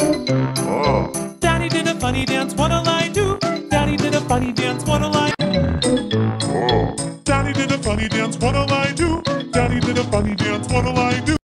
Oh. Daddy did a funny dance, What'll line do. Daddy did a funny dance, what a line. Oh. Daddy did a funny dance, What'll I do. Daddy did a funny dance, what a I do.